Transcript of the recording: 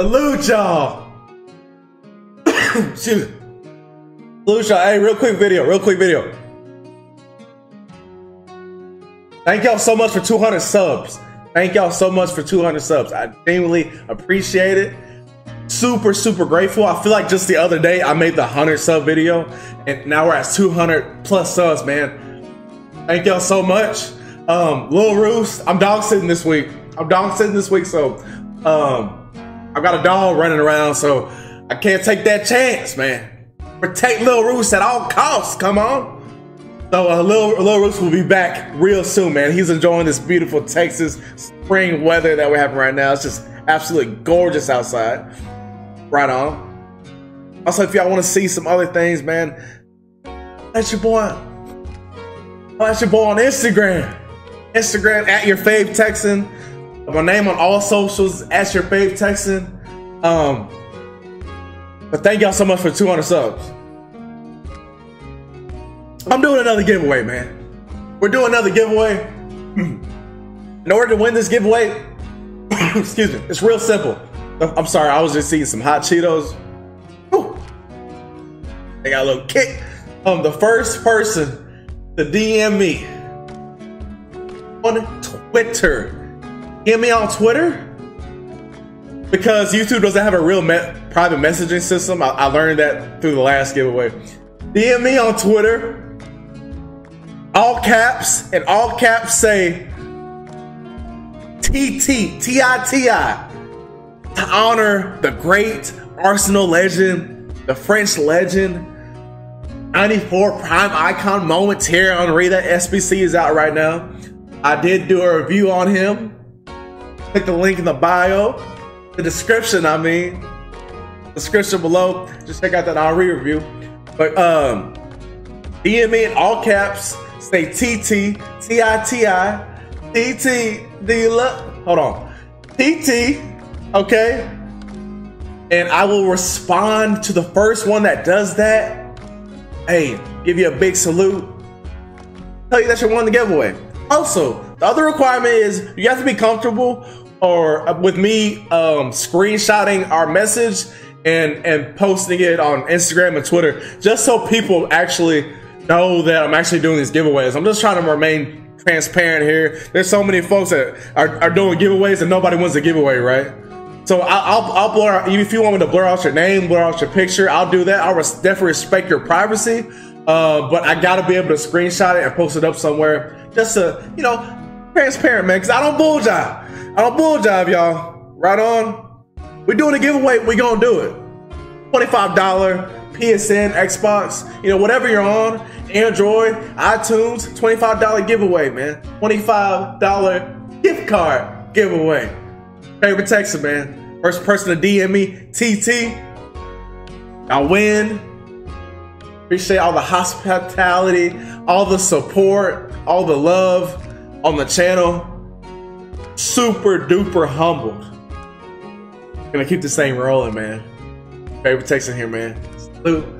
Salute y'all. Me. Salute y'all. Hey, real quick video. Real quick video. Thank y'all so much for 200 subs. Thank y'all so much for 200 subs. I genuinely appreciate it. Super, super grateful. I feel like just the other day I made the 100 sub video, and now we're at 200 plus subs, man. Thank y'all so much. Um, Lil Roos, I'm dog sitting this week. I'm dog sitting this week, so um, I got a dog running around, so I can't take that chance, man. Protect Lil Roos at all costs. Come on. So uh, Lil, Lil Roos will be back real soon, man. He's enjoying this beautiful Texas spring weather that we're having right now. It's just absolutely gorgeous outside. Right on. Also, if y'all want to see some other things, man, that's your boy. That's your boy on Instagram. Instagram at your fave Texan. My name on all socials at your fave Texan. Um, but thank y'all so much for 200 subs. I'm doing another giveaway, man. We're doing another giveaway. In order to win this giveaway, excuse me, it's real simple. I'm sorry, I was just eating some hot Cheetos. Whew. They got a little kick. Um, the first person to DM me on Twitter. DM me on Twitter because YouTube doesn't have a real me- private messaging system. I-, I learned that through the last giveaway. DM me on Twitter all caps, and all caps say TT, to honor the great Arsenal legend, the French legend, 94 prime icon moments here on Rita. SBC is out right now. I did do a review on him. Click the link in the bio, the description, I mean, description below. Just check out that Henry review. But um, DM me in all caps Say TT, T-I-T-I, T-T, hold on, TT, okay? And I will respond to the first one that does that. Hey, give you a big salute. Tell you that you won the giveaway. Also, the other requirement is you have to be comfortable or uh, with me um, screenshotting our message and and posting it on Instagram and Twitter, just so people actually know that I'm actually doing these giveaways. I'm just trying to remain transparent here. There's so many folks that are, are doing giveaways and nobody wins a giveaway, right? So I'll, I'll, I'll blur out, if you want me to blur out your name, blur out your picture, I'll do that. I'll res- definitely respect your privacy. Uh, but I gotta be able to screenshot it and post it up somewhere just to, you know, transparent, man, because I don't bull jive. Don't bull y'all. Right on. We're doing a giveaway, we gonna do it. $25 PSN, Xbox, you know, whatever you're on, Android, iTunes, $25 giveaway, man. $25 gift card giveaway. Favorite Texan, man. First person to DM me, TT. I win. Appreciate all the hospitality, all the support, all the love on the channel. Super duper humbled. Gonna keep the same rolling, man. Favorite Texan here, man. Salute.